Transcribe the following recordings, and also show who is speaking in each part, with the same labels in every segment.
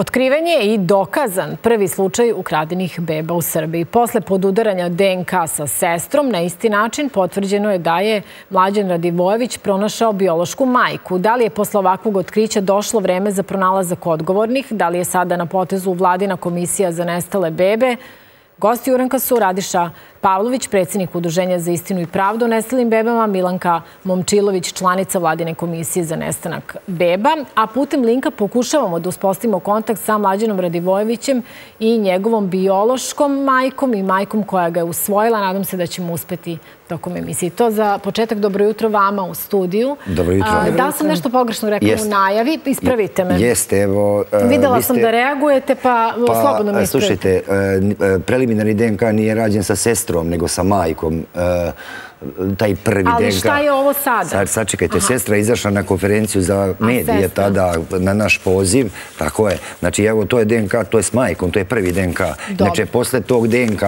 Speaker 1: Otkriven je i dokazan prvi slučaj ukradenih beba u Srbiji. Posle podudaranja DNK sa sestrom, na isti način potvrđeno je da je Mlađan Radivojević pronašao biološku majku. Da li je posle ovakvog otkrića došlo vreme za pronalazak odgovornih? Da li je sada na potezu vladina komisija za nestale bebe? Gosti Uranka su Radiša Pavlović, predsjednik Udruženja za istinu i pravdu o nestalim bebama, Milanka Momčilović, članica Vladine komisije za nestanak beba, a putem linka pokušavamo da uspostavimo kontakt sa Mlađanom Radivojevićem i njegovom biološkom majkom i majkom koja ga je usvojila. Nadam se da ćemo uspeti tokom emisije. To za početak, dobro jutro vama u studiju.
Speaker 2: Dobro jutro.
Speaker 1: Da sam nešto pogrešno rekao u najavi? Ispravite me.
Speaker 2: Jeste, evo...
Speaker 1: Videla sam da reagujete, pa, pa slobodno mi ispravite.
Speaker 2: Slušajte, e, preliminarni DNK nije rađen sa sestrom nego sa majkom. E, taj prvi DNK.
Speaker 1: Ali šta je ovo sada?
Speaker 2: Sad, sad čekajte, sestra je izašla na konferenciju za medije tada na naš poziv. Tako je. Znači, evo, to je DNK, to je s majkom, to je prvi DNK. Znači, posle tog DNK,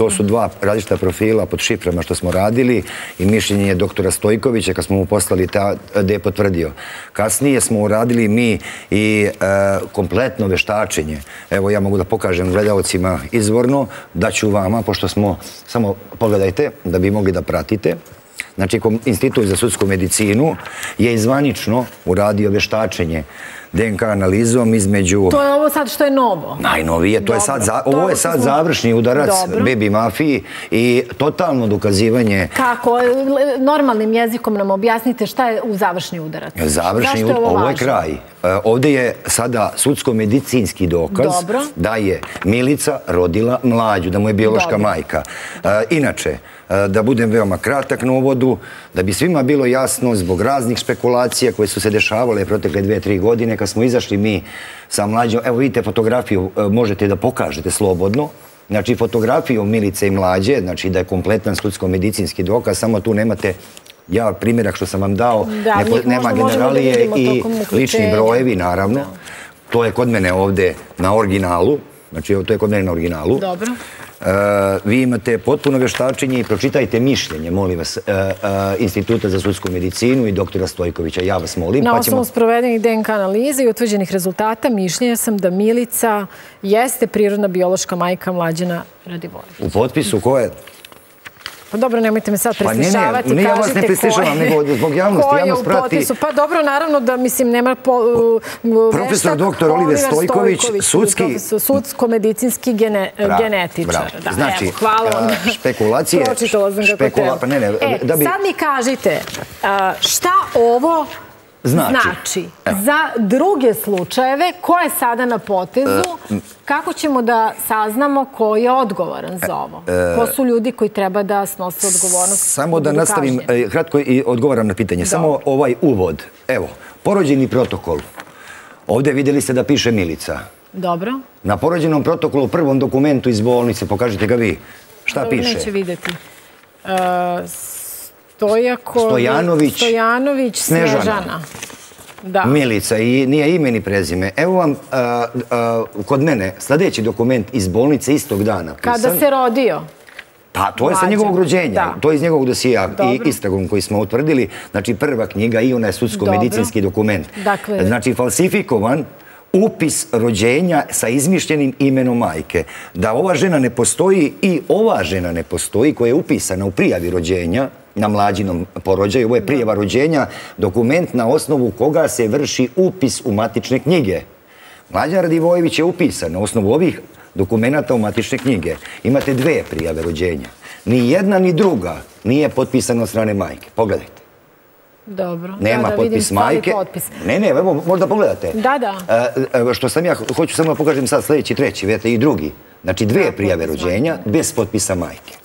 Speaker 2: To su dva različita profila pod šiframa što smo radili i mišljenje je doktora Stojkovića kad smo mu poslali ta da je potvrdio. Kasnije smo uradili mi i e, kompletno veštačenje. Evo ja mogu da pokažem gledalcima izvorno, da ću vama, pošto smo, samo pogledajte da bi mogli da pratite. Znači, Institut za sudsku medicinu je izvanično uradio veštačenje DNK analizom između...
Speaker 1: To je ovo sad što je novo?
Speaker 2: Najnovije. To je sad, ovo je sad završni udarac baby mafiji i totalno dokazivanje...
Speaker 1: Kako? Normalnim jezikom nam objasnite šta je u završni udarac.
Speaker 2: Završni udarac, ovo je kraj. E, ovdje je sada sudsko-medicinski dokaz da je Milica rodila mlađu, da mu je biološka majka. E, inače, e, da budem veoma kratak na uvodu, da bi svima bilo jasno zbog raznih spekulacija koje su se dešavale protekle dve, tri godine, kad smo izašli mi sa mlađom, evo vidite fotografiju, možete da pokažete slobodno, Znači, fotografiju Milice i mlađe, znači da je kompletan sudsko-medicinski dokaz, samo tu nemate ja primjerak što sam vam dao, nema generalije i lični brojevi, naravno. To je kod mene ovde na originalu, znači to je kod mene na originalu.
Speaker 1: Dobro.
Speaker 2: E, vi imate potpuno veštačenje i pročitajte mišljenje, molim vas, e, e, Instituta za sudsku medicinu i doktora Stojkovića. Ja vas molim.
Speaker 1: Na pa osnovu sprovedenih DNK analize i utvrđenih rezultata mišljenja sam da Milica jeste prirodna biološka majka mlađena Radivojevića.
Speaker 2: U potpisu ko je?
Speaker 1: Pa dobro, nemojte me sad preslišavati.
Speaker 2: Pa ne, ne, ja vas ne preslišavam, nego zbog javnosti.
Speaker 1: Ko je u potisu? Pa dobro, naravno da, mislim, nema...
Speaker 2: Profesor doktor Oliver Stojković, sudski...
Speaker 1: Sudsko-medicinski genetičar.
Speaker 2: Znači,
Speaker 1: hvala vam.
Speaker 2: Špekulacije...
Speaker 1: Pročitala sam kako treba.
Speaker 2: Pa ne, ne,
Speaker 1: e, sad mi kažite, šta ovo Znači, znači za druge slučajeve, ko je sada na potezu, e, kako ćemo da saznamo ko je odgovoran za ovo? E, ko su ljudi koji treba da snose odgovornost?
Speaker 2: Samo da nastavim, e, kratko i odgovaram na pitanje. Samo ovaj uvod. Evo, porođeni protokol. Ovdje vidjeli ste da piše Milica.
Speaker 1: Dobro.
Speaker 2: Na porođenom protokolu, prvom dokumentu iz bolnice, pokažite ga vi. Šta piše?
Speaker 1: Neće vidjeti. Stojanović,
Speaker 2: Stojanović
Speaker 1: Snežana.
Speaker 2: Da. Milica i nije ime ni prezime. Evo vam kod mene sljedeći dokument iz bolnice istog dana.
Speaker 1: Kada se rodio?
Speaker 2: Pa, to je sa njegovog rođenja. To je iz njegovog dosija i istragom koji smo utvrdili. Znači, prva knjiga i ona je sudsko-medicinski dokument. Dakle... Znači, falsifikovan upis rođenja sa izmišljenim imenom majke. Da ova žena ne postoji i ova žena ne postoji koja je upisana u prijavi rođenja, na mlađinom porođaju. Ovo je prijeva rođenja, dokument na osnovu koga se vrši upis u matične knjige. Mlađan Radivojević je upisan na osnovu ovih dokumenta u matične knjige. Imate dve prijave rođenja. Ni jedna ni druga nije potpisana od strane majke. Pogledajte.
Speaker 1: Dobro.
Speaker 2: Nema potpis majke. Ne, ne, evo, možda pogledate.
Speaker 1: Da, da.
Speaker 2: E, što sam ja, hoću samo da pokažem sad sljedeći, treći, vidite, i drugi. Znači, dve prijave rođenja bez potpisa majke.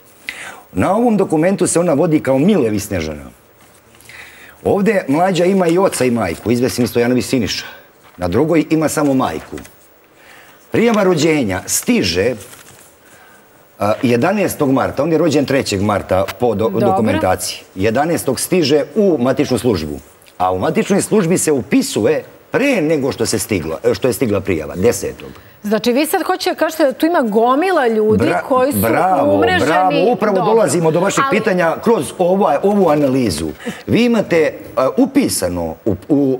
Speaker 2: Na ovom dokumentu se ona vodi kao Milevi Snežana. Ovdje mlađa ima i oca i majku, izvesim Stojanovi Siniša. Na drugoj ima samo majku. Prijava rođenja stiže 11. marta, on je rođen 3. marta po dokumentaciji. 11. stiže u matičnu službu. A u matičnoj službi se upisuje pre nego što se stigla, što je stigla prijava, 10.
Speaker 1: Znači, vi sad hoćete da kažete da tu ima gomila ljudi koji su umreženi...
Speaker 2: Bravo, bravo, upravo dolazimo do vašeg pitanja kroz ovu analizu. Vi imate upisano u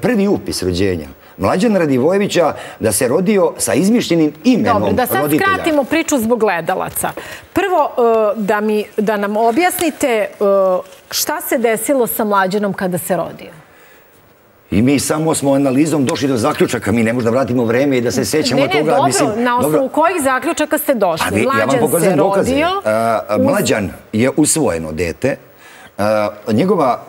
Speaker 2: prvi upis rođenja Mlađan Radivojevića da se rodio sa izmišljenim imenom roditelja.
Speaker 1: Dobro, da sad skratimo priču zbog gledalaca. Prvo, e, da nam objasnite e, šta se desilo sa Mlađanom kada se rodio?
Speaker 2: I mi samo smo analizom došli do zaključaka. Mi ne možda vratimo vreme i da se sećamo toga. Ne,
Speaker 1: ne, dobro. Na osnovu kojih zaključaka ste došli? Mlađan se rodio.
Speaker 2: Mlađan je usvojeno dete. Njegova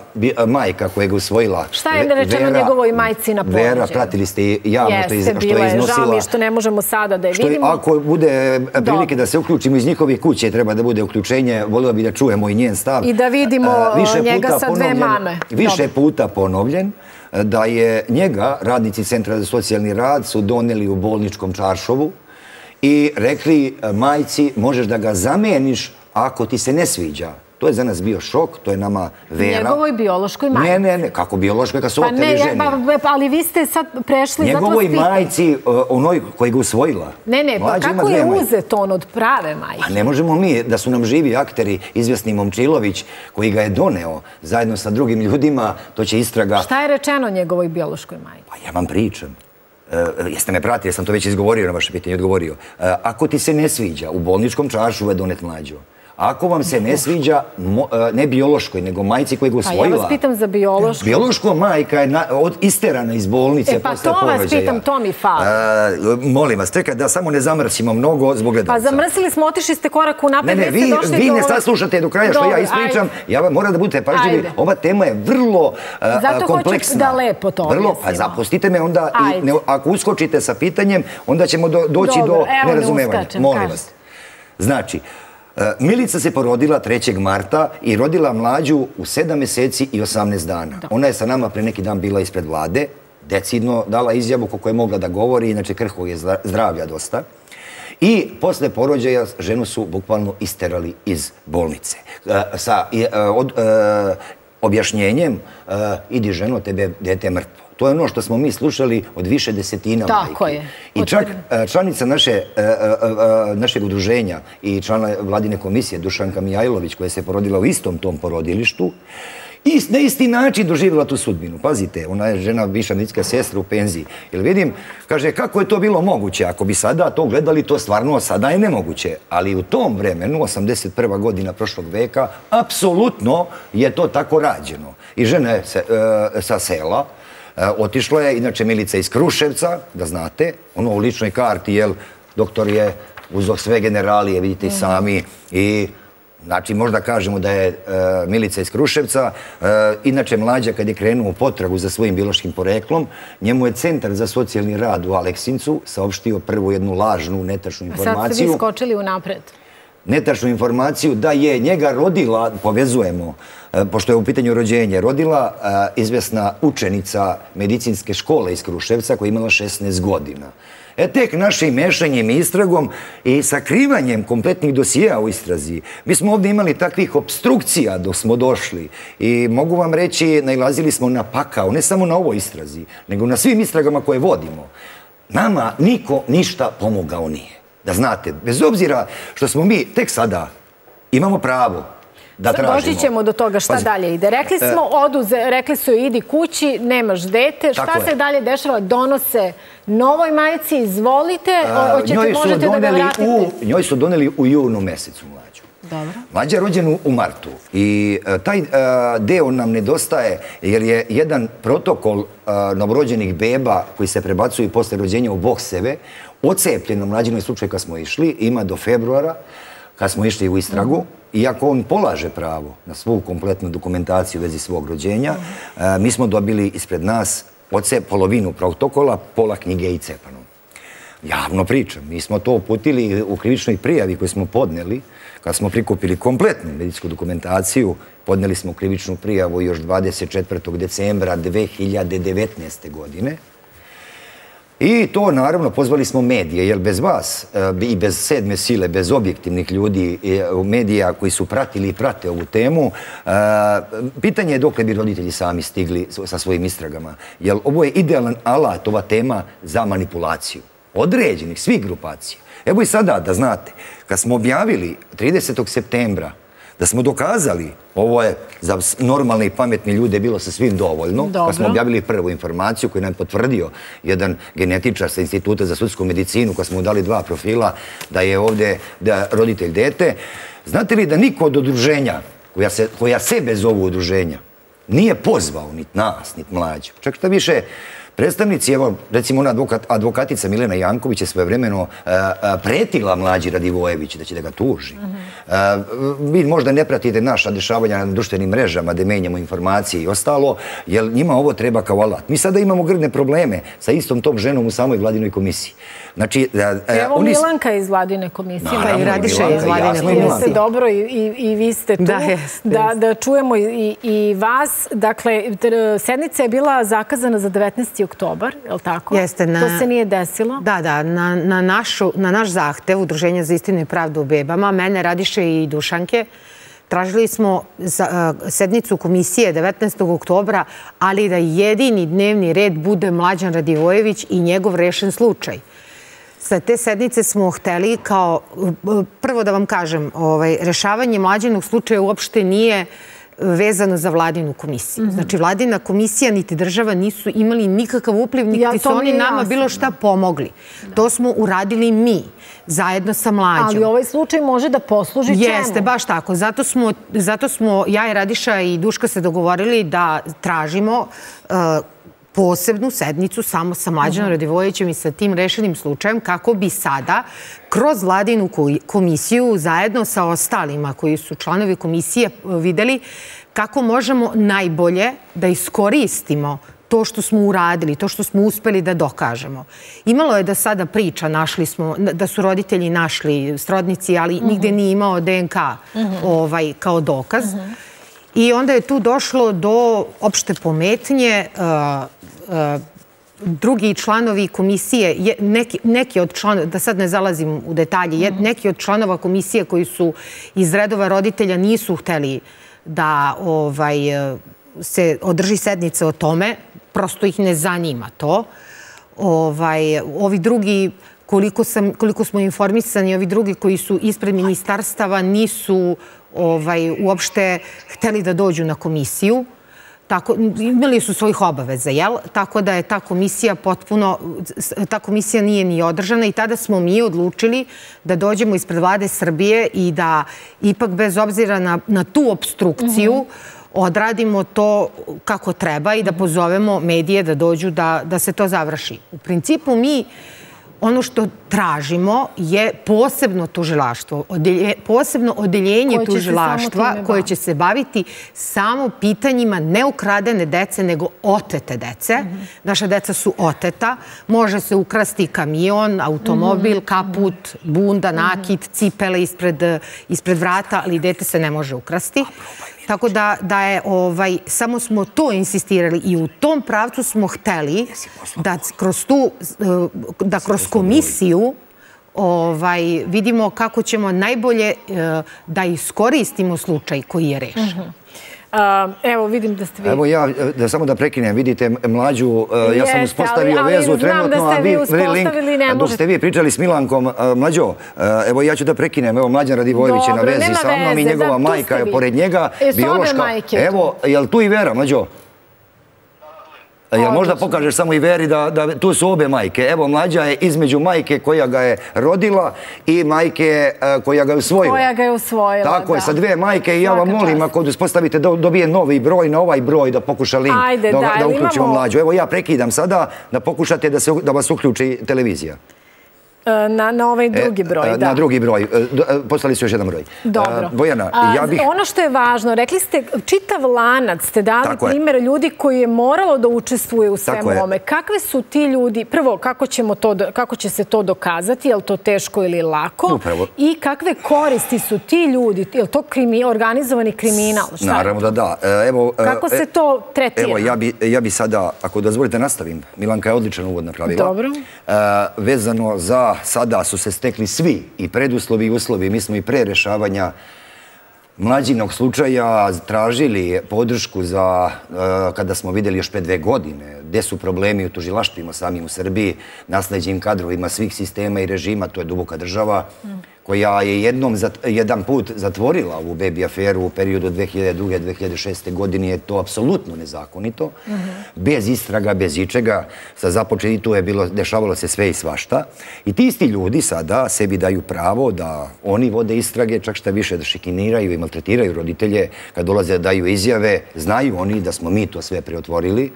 Speaker 2: majka koja ga usvojila...
Speaker 1: Šta je rečeno njegovoj majci na polođaju?
Speaker 2: Vera, pratili ste javno što je iznosila. Jeste, bila je.
Speaker 1: Žao mi što ne možemo sada da je vidimo.
Speaker 2: Ako bude prilike da se uključimo iz njihove kuće, treba da bude uključenje, volio bi da čujemo i njen stav.
Speaker 1: I da vidimo njega sa dve mame.
Speaker 2: Više puta ponovljen da je njega, radnici Centra za socijalni rad, su doneli u bolničkom čaršovu i rekli e, majci, možeš da ga zameniš ako ti se ne sviđa. To je za nas bio šok, to je nama vera.
Speaker 1: Njegovoj biološkoj majci.
Speaker 2: Ne, ne, ne, kako biološkoj, kad su pa oteli ženi.
Speaker 1: Pa, ali vi ste sad prešli...
Speaker 2: Njegovoj majci, onoj koji ga usvojila.
Speaker 1: Ne, ne, pa kako je uzet on od prave majke?
Speaker 2: Pa ne možemo mi, da su nam živi akteri, izvjesni Momčilović, koji ga je doneo zajedno sa drugim ljudima, to će istraga...
Speaker 1: Šta je rečeno njegovoj biološkoj majci?
Speaker 2: Pa ja vam pričam. E, jeste me pratili, ja sam to već izgovorio na vaše pitanje, odgovorio. E, ako ti se ne sviđa, u bolničkom čašu je donet mlađo. Ako vam se ne sviđa, e, ne biološkoj, nego majici koji ga usvojila...
Speaker 1: A ja vas pitam za biološku.
Speaker 2: Biološko majka je isterana iz bolnice
Speaker 1: e, pa to vas pitam, to mi fali. E,
Speaker 2: molim vas, čekaj da samo ne zamrsimo mnogo zbog gledalca.
Speaker 1: Pa zamrsili smo, otišli ste korak u napred.
Speaker 2: Ne, ne, vi, vi ne saslušate do kraja što ja ispričam. Ja vam moram da budete pažljivi. Ova tema je vrlo kompleksna. Zato hoću
Speaker 1: da lepo to
Speaker 2: vrlo, Pa zapustite me onda i ako uskočite sa pitanjem, onda ćemo doći do nerazumevanja. Molim vas. Znači, Milica se porodila 3. marta i rodila mlađu u 7 meseci i 18 dana. Ona je sa nama pre neki dan bila ispred vlade, decidno dala izjavu kako je mogla da govori, inače krhov je zdravlja dosta. I posle porođaja ženu su bukvalno isterali iz bolnice. E, sa e, objašnjenjem, idi ženo, tebe dete mrtvo. To je ono što smo mi slušali od više desetina majke.
Speaker 1: Tako je.
Speaker 2: I čak e, članica naše, e, našeg udruženja i člana vladine komisije Dušanka Mijajlović koja se porodila u istom tom porodilištu, I na isti način doživjela tu sudbinu. Pazite, ona je žena, viša sestra u penziji. Jer vidim, kaže, kako je to bilo moguće? Ako bi sada to gledali, to stvarno sada je nemoguće. Ali u tom vremenu, 81. godina prošlog veka, apsolutno je to tako rađeno. I žena je e, sa sela, E, je, inače, Milica iz Kruševca, da znate, ono u ličnoj karti, jel, doktor je uzog sve generalije, vidite i sami, i Znači, možda kažemo da je e, Milica iz Kruševca. E, inače, mlađa kad je krenuo u potragu za svojim biološkim poreklom, njemu je Centar za socijalni rad u Aleksincu saopštio prvu jednu lažnu, netačnu informaciju. A sad ste
Speaker 1: vi skočili u napred
Speaker 2: netačnu informaciju da je njega rodila, povezujemo, e, pošto je u pitanju rođenje, rodila e, izvesna učenica medicinske škole iz Kruševca koja je imala 16 godina. E tek našim mešanjem i istragom i sakrivanjem kompletnih dosija u istrazi, mi smo ovdje imali takvih obstrukcija dok smo došli i mogu vam reći, najlazili smo na pakao, ne samo na ovoj istrazi, nego na svim istragama koje vodimo. Nama niko ništa pomogao nije da znate, bez obzira što smo mi tek sada imamo pravo da tražimo.
Speaker 1: Doći ćemo do toga šta dalje ide. Rekli e, smo, oduze, rekli su idi kući, nemaš dete. Šta se dalje dešava? Donose novoj majici, izvolite, e, možete da ga vratite.
Speaker 2: Njoj su doneli u junu mesecu mlađu. Dobro. Mlađa je rođen u martu i e, taj deo nam nedostaje jer je jedan protokol novorođenih beba koji se prebacuju posle rođenja u bokseve ocepljeno mlađinoj slučaju kad smo išli, ima do februara, kad smo išli u istragu, iako on polaže pravo na svu kompletnu dokumentaciju u vezi svog rođenja, e, mi smo dobili ispred nas polovinu protokola, pola knjige i cepano. Javno pričam. Mi smo to uputili u krivičnoj prijavi koju smo podneli, kad smo prikupili kompletnu medijsku dokumentaciju, podneli smo krivičnu prijavu još 24. decembra 2019. godine, I to, naravno, pozvali smo medije, jer bez vas e, i bez sedme sile, bez objektivnih ljudi, e, medija koji su pratili i prate ovu temu, e, pitanje je dok bi roditelji sami stigli sa svojim istragama. Jer ovo je idealan alat, ova tema, za manipulaciju. Određenih, svih grupacija. Evo i sada, da znate, kad smo objavili 30. septembra da smo dokazali, ovo je za normalne i pametne ljude bilo sa svim dovoljno, kad smo objavili prvu informaciju koju nam potvrdio jedan genetičar sa Instituta za sudsku medicinu, kad smo dali dva profila, da je ovdje roditelj dete. Znate li da niko od udruženja, koja sebe zovu udruženja, nije pozvao nit nas, nit mlađu. Čak što više, Predstavnici, evo, recimo ona advokatica Milena Janković je svoje e, e, pretila mlađi Radivojević da će da ga tuži. E, vi možda ne pratite naša dešavanja na društvenim mrežama da menjamo informacije i ostalo, jer njima ovo treba kao alat. Mi sada imamo grdne probleme sa istom tom ženom u samoj vladinoj komisiji.
Speaker 1: Znači, Evo Milanka iz vladine komisije.
Speaker 3: Pa i Radiša iz vladine komisije.
Speaker 1: Jeste dobro i vi ste tu. Da čujemo i vas. Dakle, sednica je bila zakazana za 19 oktobar, je li tako?
Speaker 3: Jeste.
Speaker 1: To se nije desilo?
Speaker 3: Da, da. Na naš zahtev Udruženja za istinu i pravdu u bebama, mene, Radiše i Dušanke, tražili smo sednicu komisije 19. oktobra, ali da jedini dnevni red bude Mlađan Radivojević i njegov rešen slučaj. Sa te sednice smo hteli kao, prvo da vam kažem, ovaj, rešavanje mlađenog slučaja uopšte nije vezano za vladinu komisiju. Mhm. Znači, vladina komisija niti država nisu imali nikakav upliv, niti su oni nama bilo šta pomogli. To smo uradili mi, zajedno sa mlađom.
Speaker 1: Ali ovaj slučaj može da posluži čemu?
Speaker 3: Jeste, baš tako. Zato smo, ja i Radiša i Duška se dogovorili da tražimo uh, posebnu sednicu samo sa Mlađanom Radivojevićem i sa tim rešenim slučajem kako bi sada kroz vladinu komisiju zajedno sa ostalima koji su članovi komisije videli kako možemo najbolje da iskoristimo to što smo uradili, to što smo uspeli da dokažemo. Imalo je da sada priča, našli smo, da su roditelji našli srodnici, ali nigde nije imao DNK ovaj, kao dokaz. I onda je tu došlo do opšte pometnje. Uh, drugi članovi komisije, neki od članova, da sad ne zalazim u detalje, mhm. neki od članova komisije koji su iz redova roditelja nisu hteli da ovaj, se održi sednice o tome. Prosto ih ne zanima to. Ovaj, ovi drugi, koliko smo informisani, ovi drugi koji su ispred ministarstava nisu ovaj, uopšte hteli da dođu na komisiju. Imali su svojih obaveza, jel? Tako da je ta komisija potpuno, ta komisija nije ni održana i tada smo mi odlučili da dođemo ispred vlade Srbije i da ipak bez obzira na tu obstrukciju mhm. odradimo to kako treba i da pozovemo medije da dođu da se to završi. U principu mi ono što tražimo je posebno tužilaštvo, posebno odeljenje tužilaštva koje će se baviti samo pitanjima neukradene dece, nego otete dece. Mhm. Naša deca su oteta. Može se ukrasti kamion, automobil, mhm. kaput, bunda, nakit, cipele ispred vrata, ali dete se ne može ukrasti. Tako da, da je, ovaj, samo smo to insistirali i u tom pravcu smo hteli da kroz tu, eh, da kroz komisiju ovaj, vidimo kako ćemo najbolje eh, da iskoristimo slučaj koji je rešen.
Speaker 1: Evo, vidim da ste vi...
Speaker 2: Evo ja, samo da prekinem, vidite mlađu, e, ja sam uspostavio vezu trenutno,
Speaker 1: a vi uspostavili.
Speaker 2: Dok ste vi pričali s Milankom, e, mlađo, e, evo ja ću da prekinem, evo Mlađan Radivojević je na vezi sa mnom i njegova majka je pored njega, biološka. Evo, je tu i Vera, mlađo? Jel možda pokažeš samo i veri da tu su obe majke? Evo, mlađa je između majke koja ga je rodila i majke e, koja ga je usvojila.
Speaker 1: Koja ga je usvojila, da.
Speaker 2: Tako je, sa dve majke i ja vam molim ako postavite da dobije novi broj na ovaj broj da pokuša link da uključimo mlađu. Evo, ja prekidam sada da pokušate da vas uključi televizija.
Speaker 1: Na ovaj drugi broj,
Speaker 2: da. Na drugi broj. Poslali su još jedan broj.
Speaker 1: Dobro. Bojana, ja bih... Ono što je važno, rekli ste, čitav lanac ste dali primjer ljudi koji je moralo da učestvuje u svemu ome. Kakve su ti ljudi, prvo, kako će se to dokazati, je li to teško ili lako?
Speaker 2: Upravo.
Speaker 1: I kakve koristi su ti ljudi, je li to organizovani kriminal?
Speaker 2: Naravno da da.
Speaker 1: Kako se to tretira?
Speaker 2: Evo, ja bi sada, ako dozvolite, nastavim. Milanka je odličan uvod napravila.
Speaker 1: Dobro.
Speaker 2: Vezano za sada su se stekli svi i preduslovi i uslovi. Mi smo i pre rešavanja mlađinog slučaja tražili podršku za, eh, kada smo videli još pre dve godine, gde su problemi u tužilaštvima samim u Srbiji, nasleđim kadrovima svih sistema i režima, to je duboka država, koja je jednom, jedan put zatvorila ovu bebi aferu u periodu 2002-2006. godine, je to apsolutno nezakonito, bez istraga, bez ičega, sa započeti tu je bilo, dešavalo se sve i svašta. I ti isti ljudi sada sebi daju pravo da oni vode istrage, čak šta više da šikiniraju i maltretiraju roditelje kad dolaze da daju izjave, znaju oni da smo mi to sve preotvorili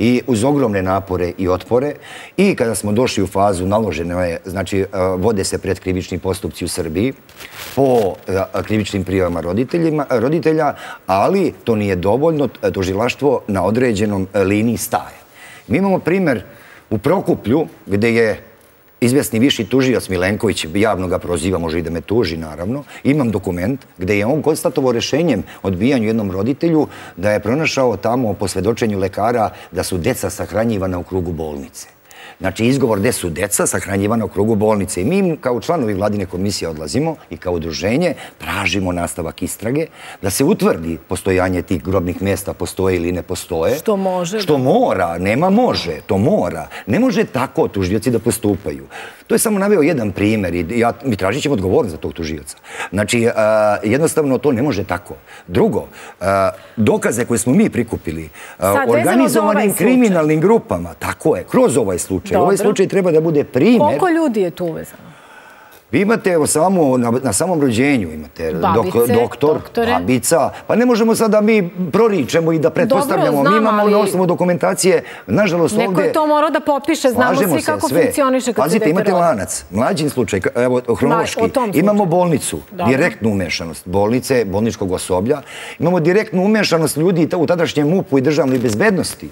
Speaker 2: i uz ogromne napore i otpore i kada smo došli u fazu naložene, znači e, vode se pred krivični postupci u Srbiji po e, krivičnim prijavama roditelja, ali to nije dovoljno, e, tužilaštvo na određenom liniji staje. Mi imamo primjer u Prokuplju gde je izvjesni viši tužijac Milenković, javno ga proziva, može i da me tuži, naravno, imam dokument gde je on konstatovao rešenjem odbijanju jednom roditelju da je pronašao tamo po svedočenju lekara da su deca sahranjivana u krugu bolnice. Znači, izgovor gde su deca sahranjivana u krugu bolnice. I mi kao članovi vladine komisije odlazimo i kao udruženje tražimo nastavak istrage da se utvrdi postojanje tih grobnih mjesta, postoje ili ne postoje.
Speaker 1: Što može.
Speaker 2: Što mora, nema može, to mora. Ne može tako tužioci da postupaju. To je samo naveo jedan primjer i ja, mi tražit ćemo odgovornost za tog tužioca. Znači, jednostavno to ne može tako. Drugo, dokaze koje smo mi prikupili organizovanim kriminalnim grupama, tako je, kroz ovaj slučaj. Ovaj slučaj treba da bude primjer.
Speaker 1: Koliko ljudi je tu uvezano?
Speaker 2: Vi imate samo, na, samom rođenju imate doktor, babica, pa ne možemo sad da mi proričemo i da pretpostavljamo. mi imamo na osnovu dokumentacije, nažalost
Speaker 1: ovdje... Neko je to morao da popiše, znamo svi kako funkcioniše
Speaker 2: kad Pazite, imate lanac, mlađin slučaj, evo, hronološki, imamo bolnicu, direktnu umešanost bolnice, bolničkog osoblja, imamo direktnu umešanost ljudi u tadašnjem MUP-u i državnoj bezbednosti.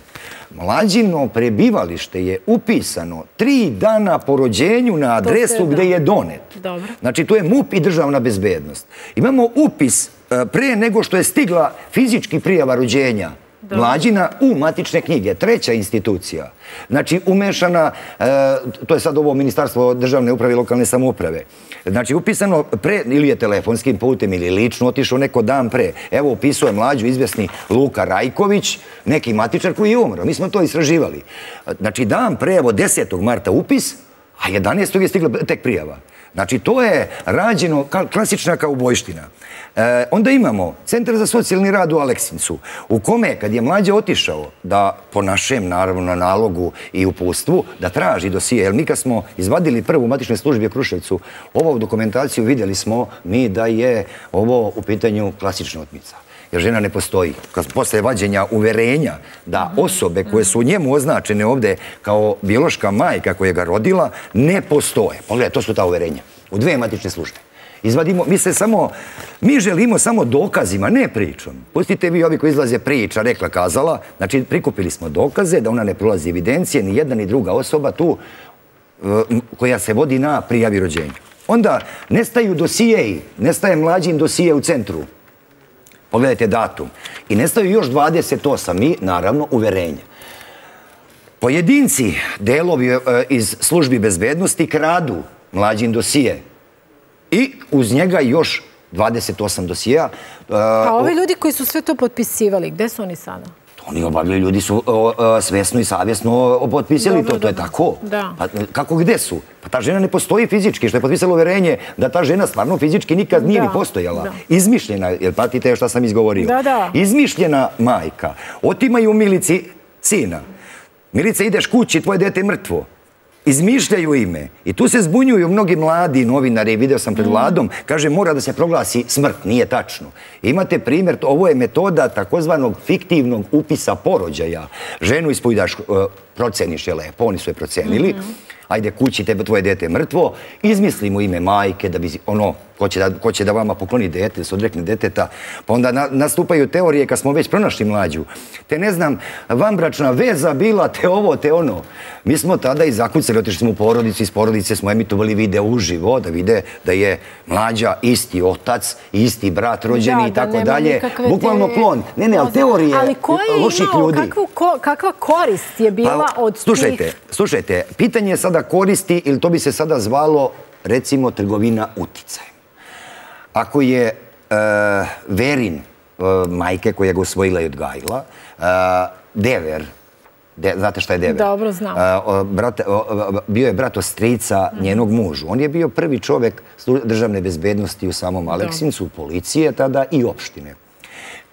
Speaker 2: Mlađino prebivalište je upisano tri dana po rođenju na adresu gde je donet. Znači, to je MUP i državna bezbednost. Imamo upis e, pre nego što je stigla fizički prijava rođenja mlađina u matične knjige. Treća institucija. Znači, umešana, e, to je sad ovo Ministarstvo državne uprave i lokalne samouprave. Znači, upisano pre, ili je telefonskim putem, ili lično otišao neko dan pre. Evo, upisuje mlađu izvjesni Luka Rajković, neki matičar koji je umro. Mi smo to istraživali. Znači, dan pre, evo, 10. marta upis, a 11. je stigla tek prijava. Znači, to je rađeno klasična kao ubojština. E, onda imamo Centar za socijalni rad u Aleksincu, u kome, kad je mlađe otišao, da po našem, naravno, na nalogu i upustvu, da traži dosije, jer mi kad smo izvadili prvu matične službe u Kruševcu, ovu dokumentaciju vidjeli smo mi da je ovo u pitanju klasična otmica jer žena ne postoji. Posle vađenja uverenja da osobe koje su u njemu označene ovde kao biološka majka koja ga rodila, ne postoje. Pogledaj, to su ta uverenja. U dve matične službe. Izvadimo, mi se samo, mi želimo samo dokazima, ne pričom. Pustite vi ovi koji izlaze priča, rekla, kazala, znači prikupili smo dokaze da ona ne prolazi evidencije, ni jedna ni druga osoba tu eh, koja se vodi na prijavi rođenja. Onda nestaju dosijeji, nestaje mlađin dosije u centru Pogledajte datum. I nestaju još 28. Mi, naravno, uverenje. Pojedinci, delovi e, iz službi bezbednosti, kradu mlađin dosije. I uz njega još 28 dosija.
Speaker 1: E, A ovi ljudi koji su sve to potpisivali, gde su oni sada?
Speaker 2: Oni obavljaju, ljudi su svesno i savjesno potpisali to, to je tako. Pa kako gde su? Pa ta žena ne postoji fizički, što je potpisalo uverenje da ta žena stvarno fizički nikad nije ni postojala. Izmišljena, jer patite što sam izgovorio. Izmišljena majka. Otimaju milici sina. Milica, ideš kući, tvoje dete je mrtvo izmišljaju ime. I tu se zbunjuju mnogi mladi novinari, video sam pred mm. vladom, kaže mora da se proglasi smrt, nije tačno. Imate primjer, ovo je metoda takozvanog fiktivnog upisa porođaja. Ženu ispojdaš, e, proceniš je lepo, oni su je procenili, mhm. ajde kući, tebe tvoje dete je mrtvo, izmislimo ime majke da bi ono ko će, da, ko će da vama pokloni dete, da se odrekne deteta, pa onda nastupaju teorije kad smo već pronašli mlađu. Te ne znam, vambračna veza bila te ovo, te ono. Mi smo tada i zakucali, otišli smo u porodicu, iz porodice smo emitovali video uživo, da vide da je mlađa isti otac, isti brat rođeni i tako dalje. Bukvalno klon. Ne, ne, ali teorije
Speaker 1: ali loših ljudi. Ali kakva korist je bila pa, od
Speaker 2: slušajte, tih... Slušajte, pitanje je sada koristi ili to bi se sada zvalo recimo trgovina uticajem ako je e, Verin, e, majke koja ga usvojila i odgajila, e, Dever, Znate šta je Dever?
Speaker 1: Dobro, znam.
Speaker 2: Bio je brat ostrica mhm. njenog mužu. On je bio prvi čovek državne bezbednosti u samom Aleksincu, policije tada i opštine.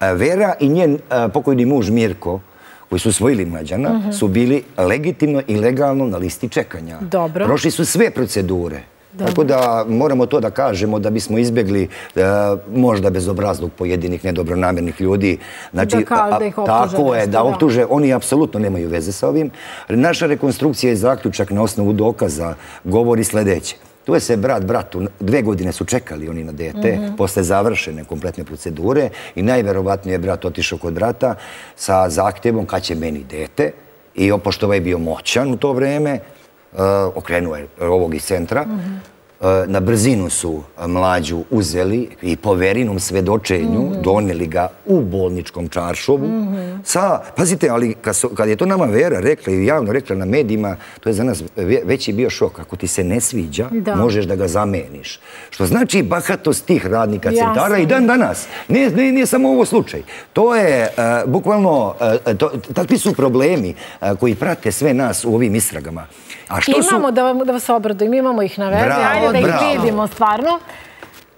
Speaker 2: Vera i njen pokojni muž Mirko, koji su svojili mlađana, mhm. su bili legitimno i legalno na listi čekanja.
Speaker 1: Dobro.
Speaker 2: Prošli su sve procedure. Tako da moramo to da kažemo da bismo izbjegli e, možda bezobraznog pojedinih nedobronamernih ljudi.
Speaker 1: Znači, da ih optuže.
Speaker 2: Tako je, da optuže. Oni apsolutno nemaju veze sa ovim. Naša rekonstrukcija i zaključak na osnovu dokaza govori sljedeće. Tu je se brat bratu, dve godine su čekali oni na dete, mhm. posle završene kompletne procedure i najverovatnije je brat otišao kod brata sa zahtjevom kad će meni dete i opošto ovaj bio moćan u to vreme, Eh, okrenuo je ovog iz centra, eh, na brzinu su mlađu uzeli i po verinom svedočenju mhm. doneli ga u bolničkom čaršovu. Mhm. Sa, pazite, ali kad je to nama vera rekla i javno rekla na medijima, to je za nas veći bio šok. Ako ti se ne sviđa, možeš da ga zameniš. Što znači bahatost tih radnika centara i dan danas. Nije samo ovo slučaj. To je eh, bukvalno, takvi su problemi koji prate sve nas u ovim istragama.
Speaker 1: Imamo, da vas obradujem, imamo ih na vezi. Ajde da ih vidimo stvarno.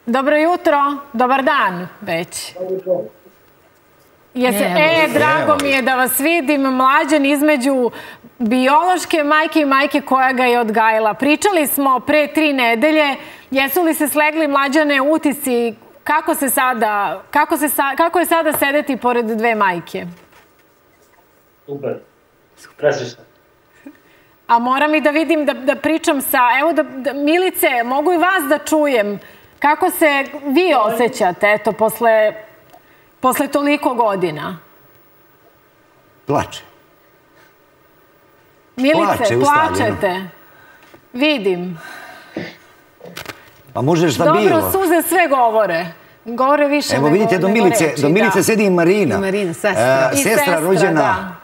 Speaker 1: Dobro jutro, dobar dan već. E, drago mi je da vas vidim, mlađan između biološke majke i majke koja ga je odgajala. Pričali smo pre tri nedelje, jesu li se slegli mlađane utisci, kako se sada, kako je sada sedeti pored dve majke?
Speaker 4: Super, presrećno.
Speaker 1: A moram i da vidim, da pričam sa... Evo, Milice, mogu i vas da čujem. Kako se vi osjećate, eto, posle toliko godina?
Speaker 2: Plače.
Speaker 1: Milice, plačete. Vidim.
Speaker 2: Pa možeš da bilo.
Speaker 1: Dobro, suze sve govore. Govore više.
Speaker 2: Evo vidite, do Milice sedi i Marina.
Speaker 3: Marina, sestra.
Speaker 2: E, sestra rođena,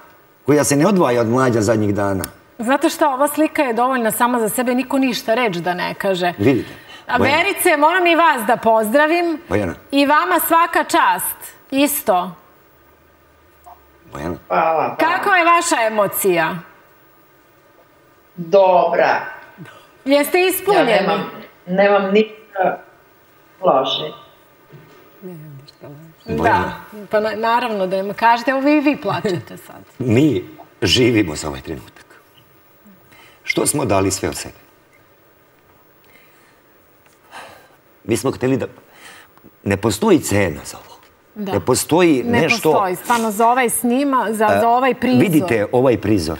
Speaker 2: koja se ne odvaja od mlađa zadnjih dana.
Speaker 1: Znate šta, ova slika je dovoljna sama za sebe, niko ništa reč da ne kaže.
Speaker 2: Vidite.
Speaker 1: A Verice, moram i vas da pozdravim.
Speaker 2: Bojana.
Speaker 1: I vama svaka čast. Isto.
Speaker 2: Bojana.
Speaker 4: Hvala.
Speaker 1: Kako je vaša emocija?
Speaker 4: Dobra.
Speaker 1: Jeste ispunjeni? Ja nemam,
Speaker 4: nemam ništa loše.
Speaker 1: Da, pa naravno da im kažete, evo vi vi plaćete sad.
Speaker 2: Mi živimo za ovaj trenutak. Što smo dali sve od sebe? Mi smo htjeli da... Ne postoji cena za ovo. Ne postoji nešto...
Speaker 1: Ne postoji. Stvarno, za ovaj snima, za ovaj prizor.
Speaker 2: Vidite ovaj prizor.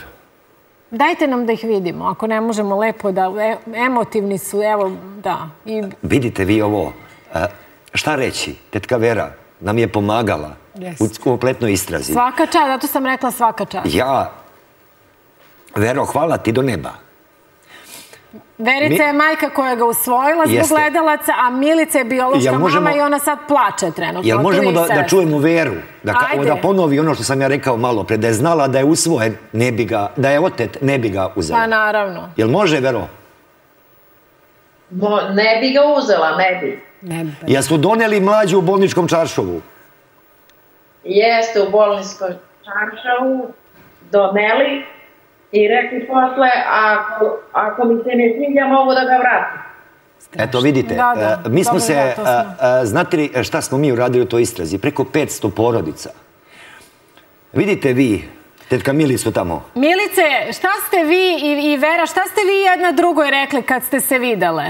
Speaker 1: Dajte nam da ih vidimo. Ako ne možemo lepo da... E, emotivni su, evo, da.
Speaker 2: Vidite vi ovo. Šta reći? Tetka Vera nam je pomagala u kompletnoj istrazi.
Speaker 1: Svaka čast, zato sam rekla svaka čast.
Speaker 2: Ja Vero, hvala ti do neba.
Speaker 1: Verica je majka koja ga usvojila zbog gledalaca, a Milica je biološka mama i ona sad plače trenutno.
Speaker 2: Jel možemo da čujemo Veru? Da ponovi ono što sam ja rekao malo pre, da je znala da je usvojen, da je otet, ne bi ga uzela.
Speaker 1: Pa naravno.
Speaker 2: Jel može, Vero?
Speaker 4: Ne bi ga uzela, ne bi.
Speaker 2: Jel su doneli mlađu u bolničkom čaršovu?
Speaker 4: Jeste, u bolničkom čaršovu doneli I rekli posle, ako, ako mi se ne sviđa, mogu da ga vratim.
Speaker 2: Eto, vidite, da, da. mi smo se, smo. znate li šta smo mi uradili u toj istrazi? Preko 500 porodica. Vidite vi, tetka Mili su tamo.
Speaker 1: Milice, šta ste vi i, i Vera, šta ste vi jedna drugoj rekli kad ste se videle?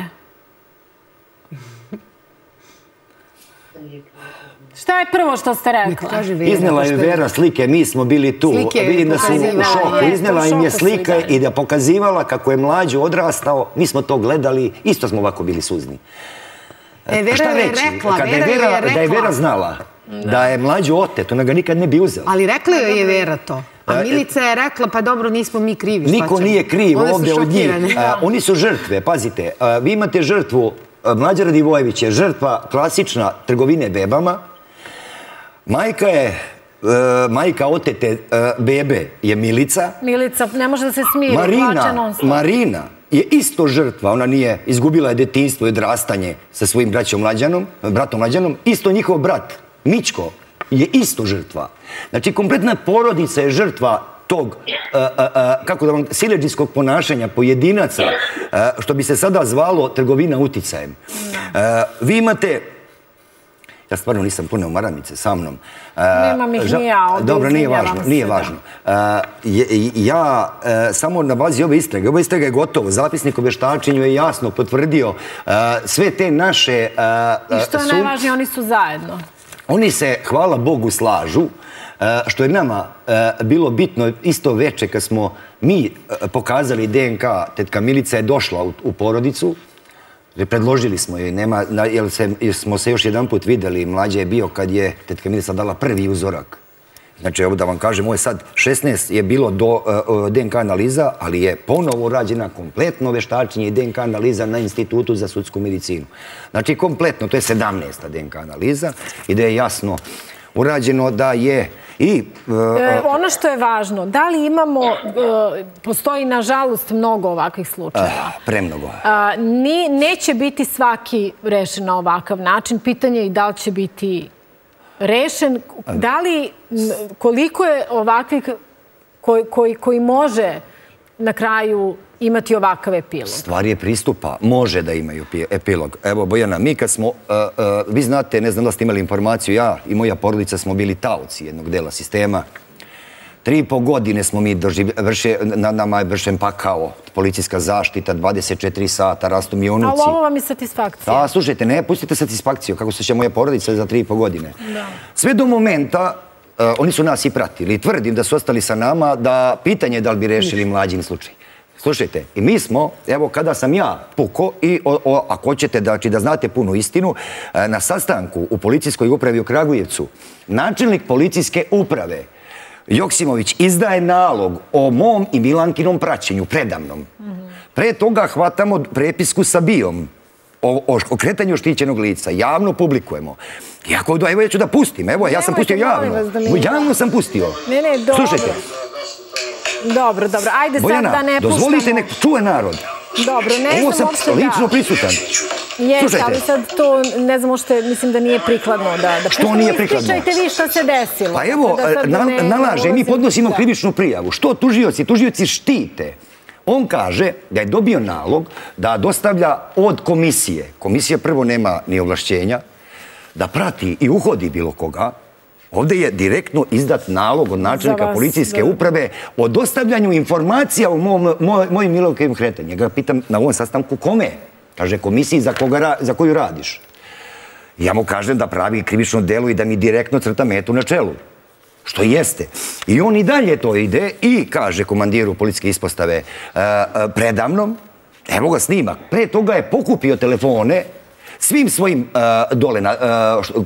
Speaker 1: Šta je prvo što ste rekla?
Speaker 2: Iznela je Vera slike, mi smo bili tu. Vidim da su u šoku. Iznela im je slike i da pokazivala kako je mlađu odrastao. Mi smo to gledali, isto smo ovako bili suzni.
Speaker 3: E, Vera je rekla, Vera je rekla.
Speaker 2: Da je Vera znala da je mlađu otet, ona ga nikad ne bi uzela.
Speaker 3: Ali rekla joj je Vera to. A e, Milica je rekla, pa dobro, nismo mi krivi.
Speaker 2: Niko nije kriv ovdje od njih. Oni su žrtve, pazite. Vi imate žrtvu, Mlađa Radivojević je žrtva klasična trgovine bebama, Majka je, e, majka otete e, bebe je Milica.
Speaker 1: Milica, ne može da se smiri,
Speaker 2: Marina, Marina je isto žrtva, ona nije izgubila je detinstvo i odrastanje sa svojim braćom mlađanom, bratom mlađanom, isto njihov brat, Mičko, je isto žrtva. Znači, kompletna porodica je žrtva tog, kako da vam, sileđijskog ponašanja pojedinaca, što bi se sada zvalo trgovina uticajem. Vi imate Ja stvarno nisam puneo maramice sa mnom.
Speaker 1: Nemam ih ni ja.
Speaker 2: Dobro, nije važno. Nije važno. Ja samo na bazi ove istrage, ova istraga je gotovo. Zapisnik o veštačenju je jasno potvrdio sve te naše...
Speaker 1: I što je najvažnije, oni su zajedno.
Speaker 2: Oni se, hvala Bogu, slažu. Što je nama bilo bitno isto veče kad smo mi pokazali DNK, tetka Milica je došla u porodicu, Predložili smo joj, nema, jer, se, jer smo se još jedan put videli, mlađe je bio kad je tetka Milica dala prvi uzorak. Znači, evo da vam kažem, ovo je sad 16 je bilo do e, e, uh, DNK analiza, ali je ponovo rađena kompletno veštačenje i DNK analiza na Institutu za sudsku medicinu. Znači, kompletno, to je 17. DNK analiza i da je jasno urađeno da je I,
Speaker 1: e, ono što je važno, da li imamo, e, postoji nažalost mnogo ovakvih slučajeva.
Speaker 2: Ah, premnogo.
Speaker 1: Ni, neće biti svaki rešen na ovakav način. Pitanje je i da li će biti rešen. Da li, koliko je ovakvih koji, koji, koji može na kraju imati ovakav epilog?
Speaker 2: Stvar je pristupa. Može da imaju epilog. Evo, Bojana, mi kad smo, uh, uh, vi znate, ne znam da ste imali informaciju, ja i moja porodica smo bili tauci jednog dela sistema. Tri i po godine smo mi vrše, na nama je vršen pakao, policijska zaštita, 24 sata, rastu mi unuci.
Speaker 1: Ali ovo vam je satisfakcija.
Speaker 2: Da, slušajte, ne, pustite satisfakciju, kako se će moja porodica za tri i po godine. Da. Sve do momenta, uh, oni su nas i pratili. Tvrdim da su ostali sa nama, da pitanje je da li bi rešili mlađim slučaj. Slušajte, i mi smo, evo kada sam ja puko i ako hoćete da, da znate punu istinu, e, na sastanku u policijskoj upravi u Kragujevcu, načelnik policijske uprave Joksimović izdaje nalog o mom i Milankinom praćenju, predamnom. Pre toga hvatamo prepisku sa bijom o, o kretanju štićenog lica, javno publikujemo. Evo ja ću da pustim, evo ja sam pustio javno. Javno sam pustio.
Speaker 1: Ne, ne, dobro. Slušajte, Dobro, dobro. Ajde sad da ne puštamo.
Speaker 2: dozvolite nek čuje narod.
Speaker 1: Dobro, ne
Speaker 2: Ovo
Speaker 1: znam
Speaker 2: uopšte da... Sam lično prisutan.
Speaker 1: Jeste, ali sad to ne znam uopšte, mislim da nije prikladno da, da
Speaker 2: Što nije prikladno?
Speaker 1: Ispričajte vi što se desilo.
Speaker 2: Pa evo, na, nalaže, mi podnosimo da. krivičnu prijavu. Što tužioci? Tužioci štite. On kaže da je dobio nalog da dostavlja od komisije. Komisija prvo nema ni ovlašćenja, da prati i uhodi bilo koga, Ovdje je direktno izdat nalog od načelnika policijske uprave o dostavljanju informacija u mojim milovkevim kretanjem. Ga pitam na ovom sastanku kome? Kaže komisiji za, koga, za koju radiš. Ja mu kažem da pravi krivično delo i da mi direktno crta metu na čelu. Što jeste. I on i dalje to ide i kaže komandiru policijske ispostave e, e, predavnom, evo ga snimak, pre toga je pokupio telefone svim svojim e, dole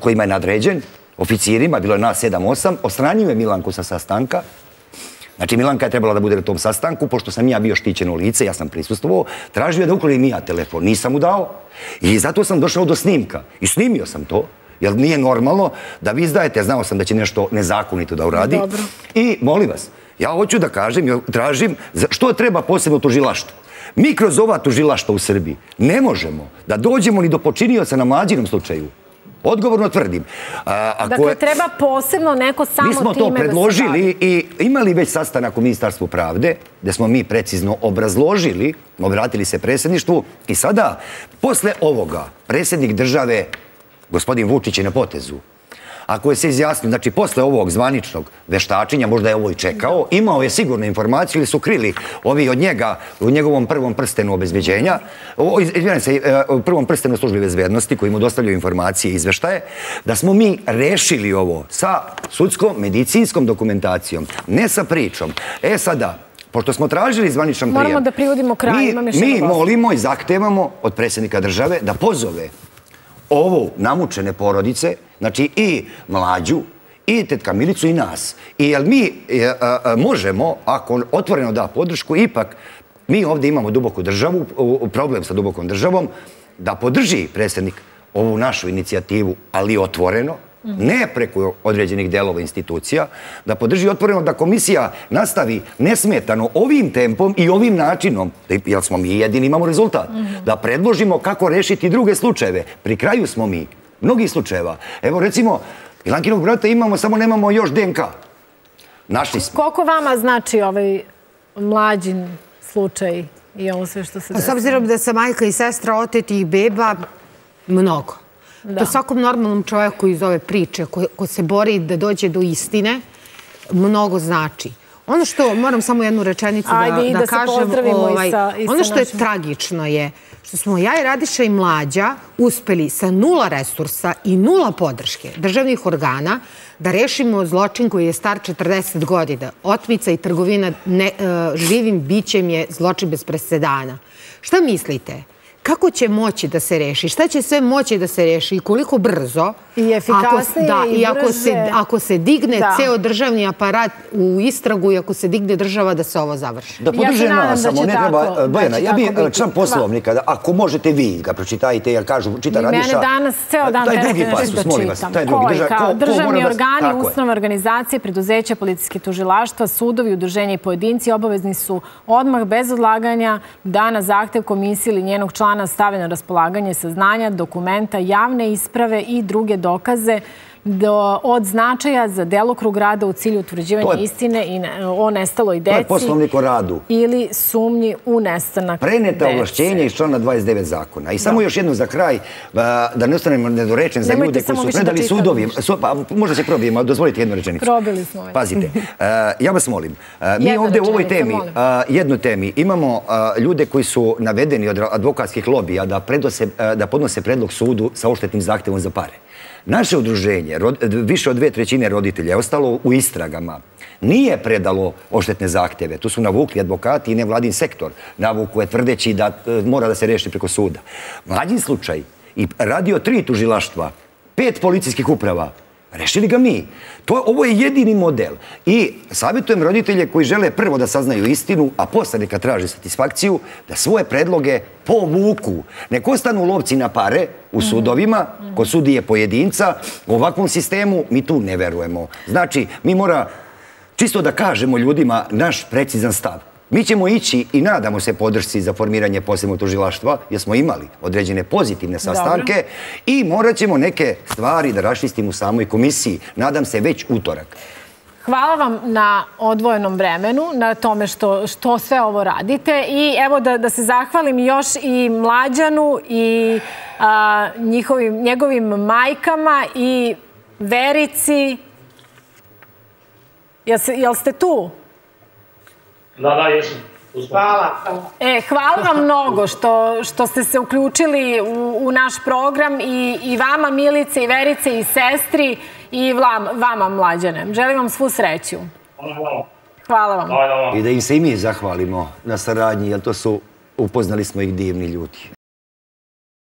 Speaker 2: kojima je nadređen, oficirima, bilo je nas 7-8, ostranjive Milanku sa sastanka. Znači, Milanka je trebala da bude na tom sastanku, pošto sam ja bio štićen u lice, ja sam prisustovao, tražio je da uklonim ja telefon, nisam mu dao. I zato sam došao do snimka. I snimio sam to, jer nije normalno da vi izdajete, znao sam da će nešto nezakonito da uradi. Dobro. I, molim vas, ja hoću da kažem, tražim, što treba posebno tužilaštvo? Mi kroz ova tužilaštva u Srbiji ne možemo da dođemo ni do počinioca na mlađinom slučaju. Odgovorno tvrdim.
Speaker 1: dakle, treba posebno neko samo time
Speaker 2: da se Mi smo to predložili i imali već sastanak u Ministarstvu pravde, gde smo mi precizno obrazložili, obratili se predsjedništvu i sada, posle ovoga, predsjednik države, gospodin Vučić je na potezu, ako je se izjasnio, znači posle ovog zvaničnog veštačenja, možda je ovo i čekao, imao je sigurnu informaciju ili su krili ovi od njega u njegovom prvom prstenu obezbeđenja, izvjerujem se, e, u prvom prstenu službe bezbednosti koji mu dostavljaju informacije i izveštaje, da smo mi rešili ovo sa sudskom medicinskom dokumentacijom, ne sa pričom. E sada, pošto smo tražili zvaničan prijem...
Speaker 1: Moramo da privodimo kraj,
Speaker 2: imam još Mi molimo i zahtevamo od predsjednika države da pozove ovo namučene porodice, znači i mlađu, i tetka Milicu i nas. I jel mi možemo, ako otvoreno da podršku, ipak mi ovdje imamo duboku državu, problem sa dubokom državom, da podrži predsjednik ovu našu inicijativu, ali otvoreno, ne preko određenih delova institucija, da podrži otvoreno da komisija nastavi nesmetano ovim tempom i ovim načinom, jer smo mi jedini imamo rezultat, da predložimo kako rešiti druge slučajeve. Pri kraju smo mi, mnogi slučajeva. Evo recimo, Ilankinog brata imamo, samo nemamo još DNK. Našli smo.
Speaker 1: Koliko vama znači ovaj mlađin slučaj i ovo sve što se desilo?
Speaker 3: S obzirom da se majka i sestra oteti i beba, mnogo. To svakom normalnom čovjeku iz ove priče ko se bori da dođe do istine, mnogo znači. Ono što, moram samo jednu rečenicu da kažem, ovaj, ono što je tragično je što smo ja i Radiša i Mlađa uspeli sa nula resursa i nula podrške državnih organa da rešimo zločin koji je star 40 godina. Otmica i trgovina e, živim bićem je zločin bez presedana. Šta mislite? Kako će moći da se reši, šta će sve moći da se reši i koliko brzo.
Speaker 1: I efikasnije i
Speaker 3: brže. Ako se digne ceo državni aparat u istragu i ako se digne država da se ovo završi.
Speaker 2: Da podrže nas, samo ne treba, Bojana, ja bih član poslovnika, ako možete vi ga pročitajte, jer kažu, čita Radiša.
Speaker 1: Mene danas ceo dan
Speaker 2: taj drugi pasus, molim vas, taj drugi.
Speaker 1: Državni organi, ustanove organizacije, preduzeća, policijske tužilaštva, sudovi, udruženje i pojedinci obavezni su odmah bez odlaganja da na zahtev komisije ili njenog člana dana stave na raspolaganje saznanja, dokumenta, javne isprave i druge dokaze od značaja za delokrug rada u cilju utvrđivanja istine i o nestaloj deci. To je
Speaker 2: poslovnik o radu.
Speaker 1: Ili sumnji u nestanak
Speaker 2: deci. Preneta ovlašćenja iz člana 29 zakona. I samo još jedno za kraj, da ne ostanemo nedorečen za ljude koji su predali sudovi. Pa, možda se probijemo, dozvolite jednu rečenicu.
Speaker 1: Probili smo.
Speaker 2: Pazite, ja vas molim. Mi ovdje u ovoj temi, jednu temi, imamo ljude koji su navedeni od advokatskih lobija da podnose predlog sudu sa oštetnim zahtevom za pare. Naše udruženje, više od dve trećine roditelja, je ostalo u istragama. Nije predalo oštetne zahtjeve. Tu su navukli advokati i nevladin sektor. Navuku je tvrdeći da e, mora da se reši preko suda. Mlađi slučaj i radio tri tužilaštva, pet policijskih uprava, Rešili ga mi. To, ovo je jedini model. I savjetujem roditelje koji žele prvo da saznaju istinu, a posle neka traže satisfakciju, da svoje predloge povuku. Nek ostanu lovci na pare u sudovima, ko sudije pojedinca, u ovakvom sistemu mi tu ne verujemo. Znači, mi mora čisto da kažemo ljudima naš precizan stav. Mi ćemo ići i nadamo se podršci za formiranje posebnog tužilaštva, jer smo imali određene pozitivne sastanke i morat ćemo neke stvari da rašistim u samoj komisiji. Nadam se već utorak.
Speaker 1: Hvala vam na odvojenom vremenu, na tome što sve ovo radite. I evo da se zahvalim još i Mlađanu i njegovim majkama i Verici. Jel ste tu?
Speaker 5: Da, da, jesam.
Speaker 4: Hvala.
Speaker 1: E, hvala vam mnogo što, što ste se uključili u, u naš program i, i vama, Milice, i Verice, i sestri, i vlam, vama, mlađane. Želim vam svu sreću.
Speaker 5: Hvala.
Speaker 1: Hvala vam.
Speaker 2: I da im se i mi zahvalimo na saradnji, jer to su, upoznali smo ih divni ljudi.